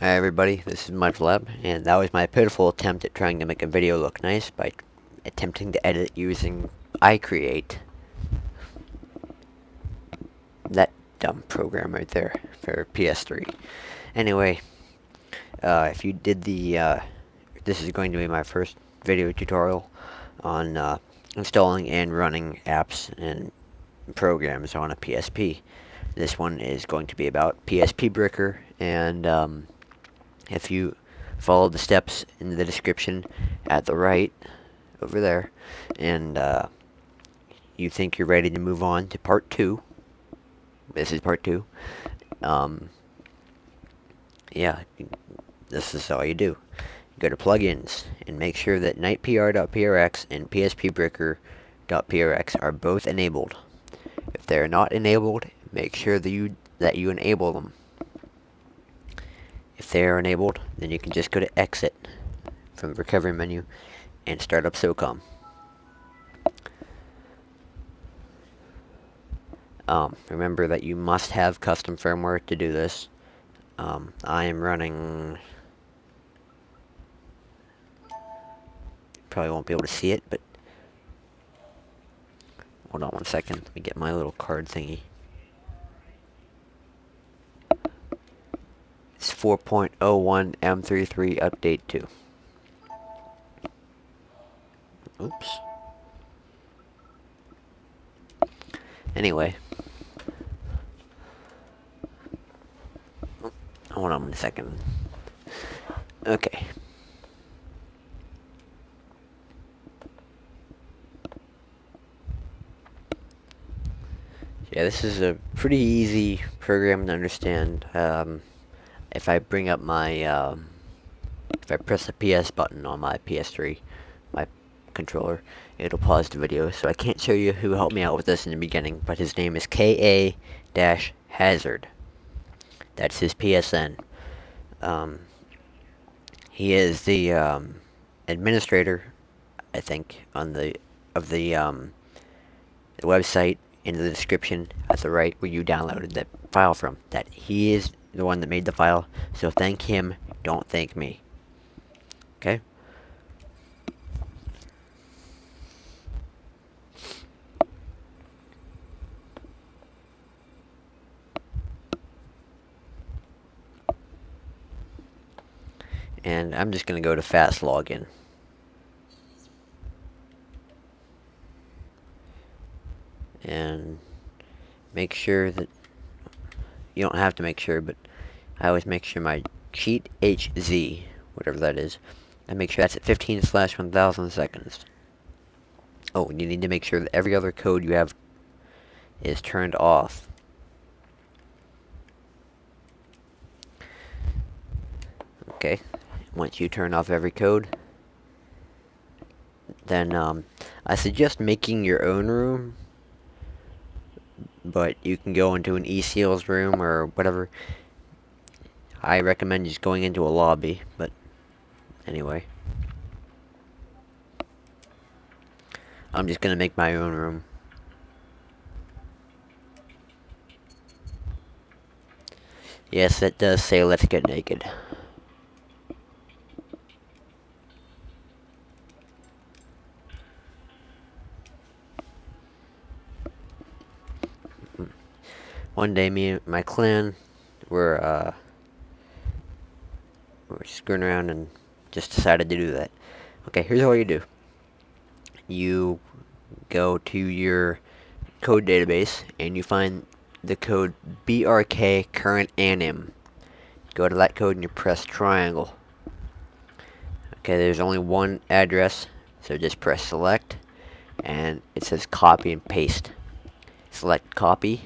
Hi everybody, this is MudFlab, and that was my pitiful attempt at trying to make a video look nice by attempting to edit using iCreate. That dumb program right there for PS3. Anyway, uh, if you did the, uh, this is going to be my first video tutorial on uh, installing and running apps and programs on a PSP. This one is going to be about PSP Bricker and um, if you follow the steps in the description at the right over there and uh, you think you're ready to move on to part two. This is part two. Um, yeah this is all you do. Go to plugins and make sure that nitepr.prx and pspbricker.prx are both enabled. If they're not enabled make sure that you that you enable them if they are enabled, then you can just go to exit from the recovery menu and start up SOCOM. Um, remember that you must have custom firmware to do this. Um, I am running... Probably won't be able to see it, but... Hold on one second. Let me get my little card thingy. It's 4.01 M33 Update 2. Oops. Anyway. Hold on a second. Okay. Yeah, this is a pretty easy program to understand. Um, if I bring up my, um, if I press the PS button on my PS3, my controller, it'll pause the video. So I can't show you who helped me out with this in the beginning, but his name is KA-Hazard. That's his PSN. Um, he is the um, administrator, I think, on the of the, um, the website in the description at the right where you downloaded that file from. That he is the one that made the file. So thank him, don't thank me. Okay? And I'm just going to go to fast login. And make sure that you don't have to make sure, but I always make sure my cheat HZ, whatever that is, I make sure that's at 15 slash 1000 seconds. Oh, you need to make sure that every other code you have is turned off. Okay, once you turn off every code, then um, I suggest making your own room but you can go into an E-Seals room or whatever. I recommend just going into a lobby, but anyway. I'm just gonna make my own room. Yes, it does say let's get naked. One day me and my clan were uh were screwing around and just decided to do that. Okay, here's what you do. You go to your code database and you find the code BRK current anim. Go to that code and you press triangle. Okay, there's only one address, so just press select and it says copy and paste. Select copy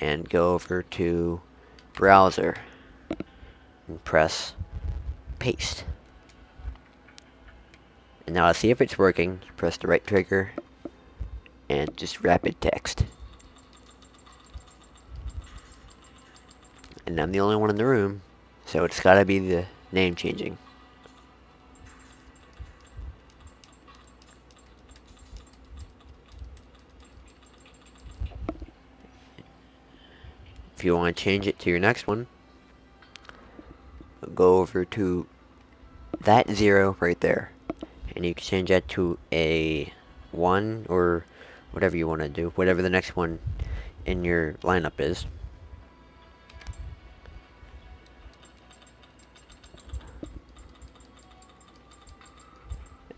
and go over to browser and press paste. And now let's see if it's working. Press the right trigger and just rapid text. And I'm the only one in the room, so it's gotta be the name changing. If you want to change it to your next one, go over to that zero right there. And you can change that to a 1 or whatever you want to do. Whatever the next one in your lineup is.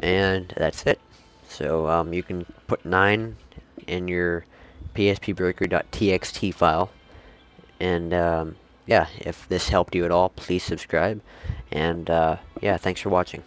And that's it. So um, you can put 9 in your pspbricker.txt file. And um, yeah, if this helped you at all, please subscribe. And uh, yeah, thanks for watching.